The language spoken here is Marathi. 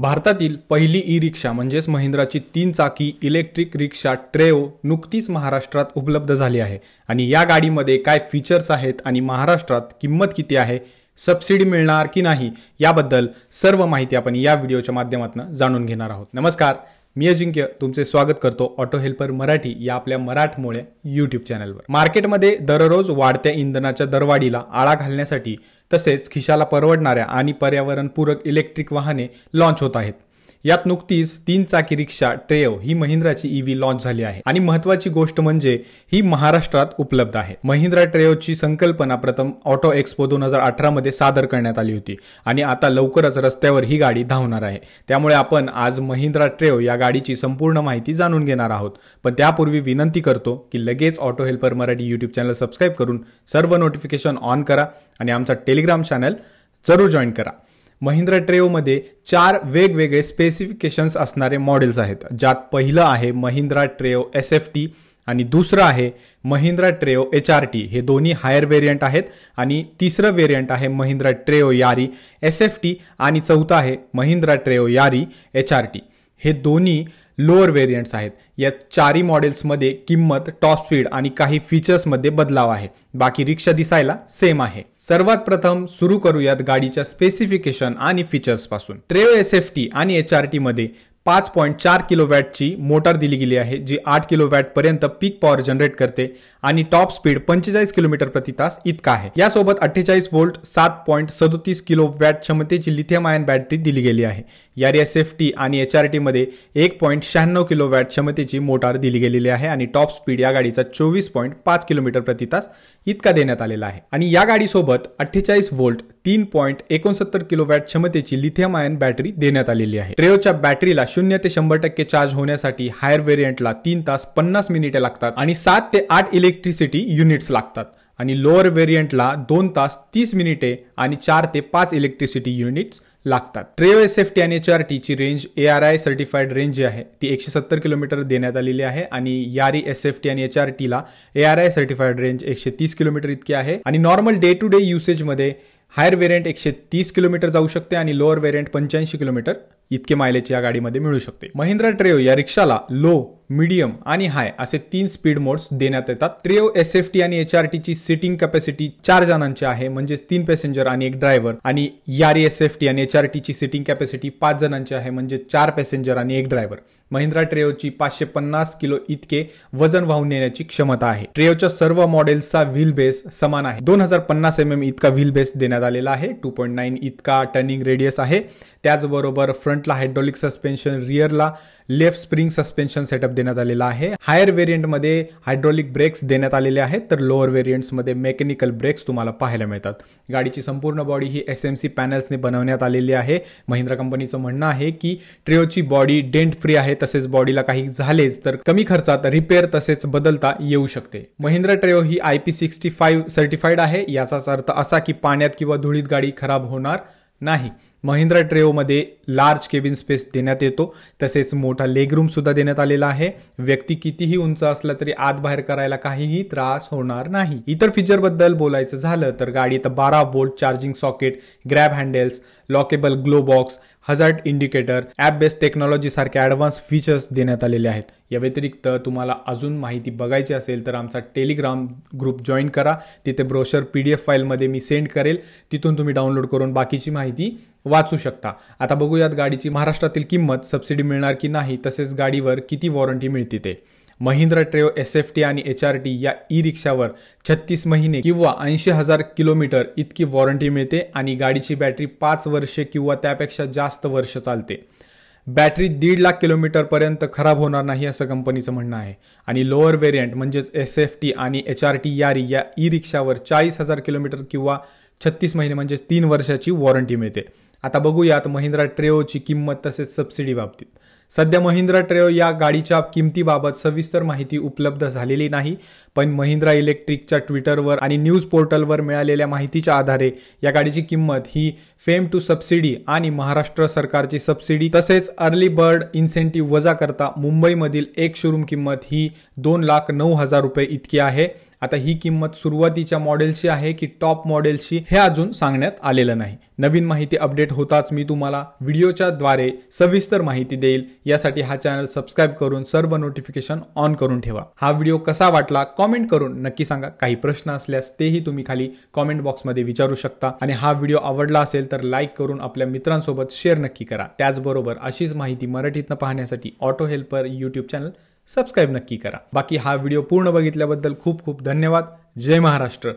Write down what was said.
भारतातील पहिली ई रिक्षा म्हणजेच महिंद्राची तीन चाकी इलेक्ट्रिक रिक्षा ट्रेओ नुकतीच महाराष्ट्रात उपलब्ध झाली आहे. आणि या गाडीमध्ये काय फीचर्स आहेत आणि महाराष्ट्रात किंमत किती आहे सबसिडी मिळणार की नाही याबद्दल सर्व माहिती आपण या व्हिडिओच्या माध्यमातून जाणून घेणार आहोत. नमस्कार. मी अजिंक्य तुमचे स्वागत करतो ऑटो हेल्पर मराठी या आपल्या मराठमोळ्या युट्यूब चॅनलवर मार्केटमध्ये दररोज वाढत्या इंधनाच्या दरवाढीला आळा घालण्यासाठी तसेच खिशाला परवडणाऱ्या आणि पर्यावरणपूरक इलेक्ट्रिक वाहने लॉन्च होत आहेत. यात नुकतीच तीन चाकी रिक्षा ट्रेओ ही महिंद्राची ईव्ही लॉन्च झाली आहे. आणि महत्वाची गोष्ट म्हणजे ही महाराष्ट्रात उपलब्ध आहे. महिंद्रा ट्रेवची संकल्पना प्रथम ऑटो एक्सपो दोन हजार अठरा मध्ये सादर करण्यात आली होती. आणि आता लवकरच रस्त्यावर ही गाडी धावणार आहे. त्यामुळे आपण आज महिंद्रा ट्रेओ या गाडीची संपूर्ण माहिती जाणून घेणार आहोत. पण त्यापूर्वी विनंती करतो की लगेच auto helper Marathi YouTube channel subscribe करून सर्व नोटिफिकेशन ऑन करा आणि आमचा टेलिग्राम चॅनल जरूर जॉईन करा. महिंद्रा ट्रेओमध्ये चार वेगवेगळे स्पेसिफिकेशन्स असणारे मॉडेल्स आहेत. ज्यात पहिलं आहे Mahindra Treo S F T आणि दुसरं आहे Mahindra Treo H R T हे दोन्ही हायर व्हेरियंट आहेत आणि तिसरं व्हेरियंट आहे महिंद्रा ट्रेओ यारी एस एफ टी आणि चौथं आहे महिंद्रा ट्रेओ यारी एच आर टी हे दोन्ही लोअर व्हेरियंट्स आहेत. या चारही मॉडेल्समध्ये किंमत टॉप स्पीड आणि काही फीचर्समध्ये बदलाव आहे. बाकी रिक्षा दिसायला सेम आहे. सर्वात प्रथम सुरू करूयात गाडीच्या स्पेसिफिकेशन आणि फीचर्सपासून. ट्रेओ एस एफ टी आणि एच आर टी मध्ये पाच पॉईंट चार किलो वॅटची मोटार दिली गेली आहे जी आठ किलो वॅटपर्यंत पीक पॉवर जनरेट करते आणि टॉप स्पीड पंचेचाळीस किलोमीटर प्रति तास इतका आहे. यासोबत अठ्ठेचाळीस वोल्ट सात पॉईंट सदोतीस किलो वॅट क्षमतेची लिथियम आयन बॅटरी दिली गेली आहे. यार एस एफ टी आणि एच आर टी मध्ये एक पॉईंट शहाण्णव किलो वॅट क्षमतेची मोटार दिली गेलेली आहे आणि टॉप स्पीड या गाडीचा चोवीस पॉईंट पाच किलोमीटर प्रति तास इतका देण्यात आलेला आहे. आणि या गाडीसोबत अठ्ठेचाळीस वोल्ट तीन पॉईंट एकोणसत्तर किलो वॅट क्षमतेची लिथियम आयन बॅटरी देण्यात आलेली आहे. ट्रेओच्या बॅटरीला शून्य ते शंभर टक्के चार्ज होण्यासाठी हायर व्हेरियंटला तीन तास पन्नास मिनिटे लागतात आणि सात ते आठ इलेक्ट्रिसिटी युनिट्स लागतात. आणि लोअर व्हेरियंटला दोन तास तीस मिनिटे आणि चार ते पाच इलेक्ट्रिसिटी युनिट्स लागतात. ट्रेओ एस एफ टी आणि एच आर टीची range A R I certified range जी आहे ती एकशे सत्तर किलोमीटर देण्यात आलेली आहे आणि यारी एस एफ टी आणि एच आर टीला A R I certified range एकशे तीस किलोमीटर इतकी आहे. आणि नॉर्मल डे टू डे युसेजमध्ये हायर व्हेरियंट एकशे तीस किलोमीटर जाऊ शकते आणि लोअर व्हेरियंट पंच्याऐंशी किलोमीटर इतके मायलेज या गाडीमध्ये मिळू शकते. महिंद्रा ट्रेव या रिक्षाला लो मीडियम आणि हाय असे तीन स्पीड मोड्स देण्यात येतात. ट्रिओ एस एफ टी आणि एच आर टीची सिटिंग कॅपॅसिटी चार जणांची आहे म्हणजेच तीन पॅसेंजर आणि एक ड्रायव्हर आणि यारी एस एफ टी आणि एच आर टीची सिटिंग कॅपॅसिटी पाच जणांची आहे म्हणजे चार पॅसेंजर आणि एक ड्रायव्हर महिंद्रा ट्रेओची पाचशे पन्नास किलो इतके वजन वाहून नेण्याची क्षमता आहे. ट्रेओच्या सर्व मॉडेल्सचा व्हील बेस समान आहे. दोन हजार पन्नास एम एम इतका व्हील बेस देण्यात आलेला आहे. टू पॉईंट नाईन इतका टर्निंग रेडियस आहे. त्याचबरोबर फ्रंटला हायड्रॉलिक सस्पेन्शन रिअरला लेफ्ट स्प्रिंग सस्पेन्शन सेटअप देण्यात आलेला आहे. हायर व्हेरियंटमध्ये हायड्रॉलिक ब्रेक्स देण्यात आलेले आहेत. तर लोअर व्हेरियंट्समध्ये मेकॅनिकल ब्रेक्स तुम्हाला पाहायला मिळतात. गाडीची संपूर्ण बॉडी ही एस एम सी पॅनल्सने बनवण्यात आलेली आहे. महिंद्रा कंपनीचं म्हणणं आहे की ट्रिओची बॉडी डेंट फ्री आहे तसेच बॉडीला काही झालेच तर कमी खर्चात रिपेअर तसेच बदलता येऊ शकते. Mahindra Treo he I P sixty five certified आहे. याचाच अर्थ असा की पाण्यात किंवा धुळीत गाडी खराब होणार नाही. महिंद्रा ट्रेओमध्ये लार्ज केबिन स्पेस देण्यात येतो. तसेच मोठा लेगरूम सुद्धा देण्यात आलेला आहे. व्यक्ती कितीही उंच असला तरी आत बाहेर करायला काहीही त्रास होणार नाही. इतर फीचरबद्दल बोलायचं झालं तर गाडीत बारा volt charging socket grab handles lockable glove box hazard indicator app based technology सारखे ॲडव्हान्स फीचर्स देण्यात आलेले आहेत. या व्यतिरिक्त तुम्हाला अजून माहिती बघायची असेल तर आमचा टेलिग्राम ग्रुप जॉईन करा. तिथे ब्रोशर पी डी एफ फाईलमध्ये मी सेंड करेल. तिथून तुम्ही डाउनलोड करून बाकीची माहिती वाचू शकता. आता बघूयात गाडीची महाराष्ट्रातील किंमत सबसिडी मिळणार की नाही तसेच गाडीवर किती वॉरंटी मिळते ते. Mahindra Treo S F T आणि एच आर टी या ई रिक्षावर छत्तीस महिने किंवा ऐंशी हजार किलोमीटर इतकी वॉरंटी मिळते आणि गाडीची बॅटरी पाच वर्षे किंवा त्यापेक्षा जास्त वर्ष चालते. बॅटरी दीड लाख किलोमीटरपर्यंत खराब होणार नाही असं कंपनीचं म्हणणं आहे. आणि लोअर व्हेरियंट म्हणजेच एस एफ टी आणि एच आर टी यारी या ई रिक्षावर चाळीस हजार किलोमीटर किंवा छत्तीस महिने म्हणजेच तीन वर्षाची वॉरंटी मिळते. आता बघूयात महिंद्रा ट्रेओची किंमत तसेच सबसिडी बाबतीत. सध्या महिंद्रा ट्रेओ या गाडीच्या किमतीबाबत सविस्तर माहिती उपलब्ध झालेली नाही पण महिंद्रा इलेक्ट्रिकच्या ट्विटरवर आणि न्यूज पोर्टलवर मिळालेल्या माहितीच्या आधारे या गाडीची किंमत ही फेम टू सबसिडी आणि महाराष्ट्र सरकारची सबसिडी तसेच अर्ली बर्ड इन्सेंटिव्ह वजा करता मुंबईमधील एक शोरूम किंमत ही दोन लाख नऊ हजार रुपये इतकी आहे. आता ही किंमत सुरुवातीच्या मॉडेलची आहे की टॉप मॉडेलची हे अजून सांगण्यात आलेलं नाही. नवीन माहिती अपडेट होताच मी तुम्हाला व्हिडिओच्या द्वारे सविस्तर माहिती देईल. यासाठी हा चॅनल सबस्क्राईब करून सर्व नोटिफिकेशन ऑन करून ठेवा. हा व्हिडिओ कसा वाटला कॉमेंट करून नक्की सांगा. काही प्रश्न असल्यास तेही तुम्ही खाली कॉमेंट बॉक्समध्ये विचारू शकता. आणि हा व्हिडिओ आवडला असेल तर लाईक करून आपल्या मित्रांसोबत शेअर नक्की करा. त्याचबरोबर अशीच माहिती मराठीतनं पाहण्यासाठी auto helper YouTube channel subscribe नक्की करा. बाकी हा व्हिडिओ पूर्ण बघितल्याबद्दल खूप खूप धन्यवाद. जय महाराष्ट्र.